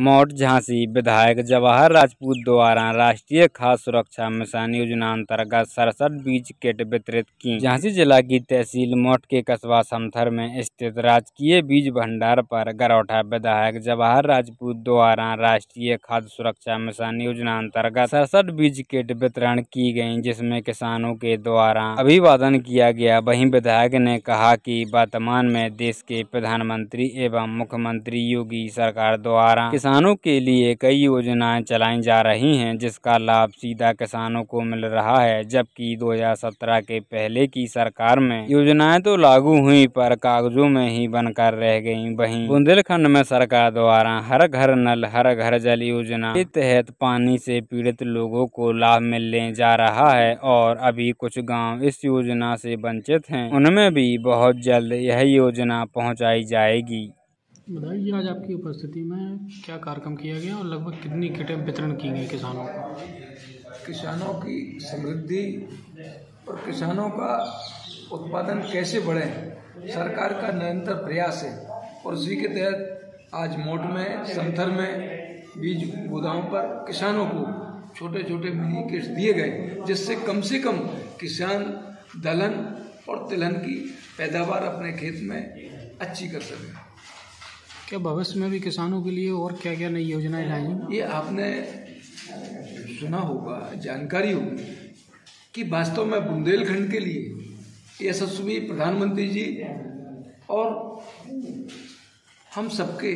मोट झांसी, विधायक जवाहर राजपूत द्वारा राष्ट्रीय खाद्य सुरक्षा मिशन योजना अंतर्गत सड़सठ बीज किट वितरित की। झांसी जिला की तहसील मोट के कस्बा समथर में स्थित राजकीय बीज भंडार पर गरौठा विधायक जवाहर राजपूत द्वारा राष्ट्रीय खाद्य सुरक्षा मिशन योजना अंतर्गत सड़सठ बीज किट वितरण की गई जिसमें किसानों के द्वारा अभिवादन किया गया। वही विधायक ने कहा की वर्तमान में देश के प्रधानमंत्री एवं मुख्यमंत्री योगी सरकार द्वारा किसानों के लिए कई योजनाएँ चलाई जा रही हैं, जिसका लाभ सीधा किसानों को मिल रहा है। जबकि 2017 के पहले की सरकार में योजनाएँ तो लागू हुई, पर कागजों में ही बनकर रह गईं वहीं। बुंदेलखंड में सरकार द्वारा हर घर नल, हर घर जल योजना के तहत पानी से पीड़ित लोगों को लाभ मिलने जा रहा है, और अभी कुछ गाँव इस योजना से वंचित हैं। उनमें भी बहुत जल्द यह योजना पहुँचाई जाएगी। जी, आज आपकी उपस्थिति में क्या कार्यक्रम किया गया और लगभग कितनी किटें वितरण की गई किसानों को? किसानों की समृद्धि और किसानों का उत्पादन कैसे बढ़े, सरकार का निरंतर प्रयास है और उसी के तहत आज मोट में, समथर में बीज गोदामों पर किसानों को छोटे छोटे मिनी किट्स दिए गए, जिससे कम से कम किसान दलहन और तिलहन की पैदावार अपने खेत में अच्छी कर सके। क्या भविष्य में भी किसानों के लिए और क्या क्या नई योजनाएँ लाएँगी? ये आपने सुना होगा, जानकारी होगी कि वास्तव में बुंदेलखंड के लिए यशस्वी प्रधानमंत्री जी और हम सबके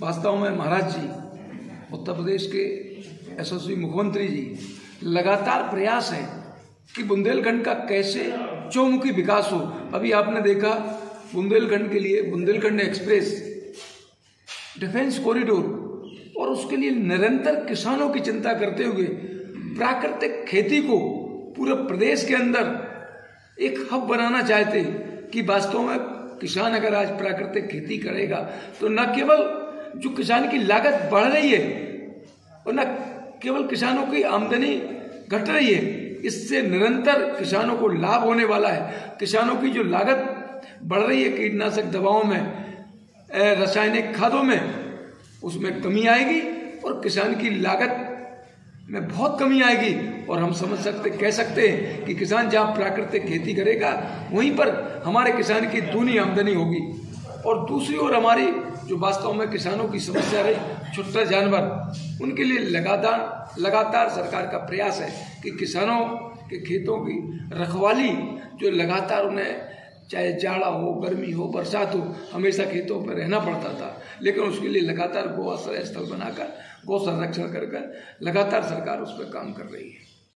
वास्तव में महाराज जी, उत्तर प्रदेश के यशस्वी मुख्यमंत्री जी लगातार प्रयास है कि बुंदेलखंड का कैसे चौमुखी विकास हो। अभी आपने देखा, बुंदेलखंड के लिए, बुंदेलखंड एक्सप्रेस डिफेंस कॉरिडोर और उसके लिए निरंतर किसानों की चिंता करते हुए प्राकृतिक खेती को पूरे प्रदेश के अंदर एक हब बनाना चाहते कि वास्तव में किसान अगर आज प्राकृतिक खेती करेगा तो न केवल जो किसान की लागत बढ़ रही है और न केवल किसानों की आमदनी घट रही है, इससे निरंतर किसानों को लाभ होने वाला है। किसानों की जो लागत बढ़ रही है कीटनाशक दवाओं में रासायनिक खादों में उसमें कमी आएगी और किसान की लागत में बहुत कमी आएगी। और हम समझ सकते, कह सकते हैं कि किसान जहाँ प्राकृतिक खेती करेगा, वहीं पर हमारे किसान की दूनी आमदनी होगी। और दूसरी ओर हमारी जो वास्तव में किसानों की समस्या रही, छुट्टा जानवर, उनके लिए लगातार लगातार सरकार का प्रयास है कि किसानों के खेतों की रखवाली जो लगातार उन्हें चाहे जाड़ा हो, गर्मी हो, बरसात हो, हमेशा खेतों पर रहना पड़ता था। लेकिन उसके लिए लगातार गो आश्रय स्थल बनाकर, गो संरक्षण कर लगातार सरकार उस पर काम कर रही है।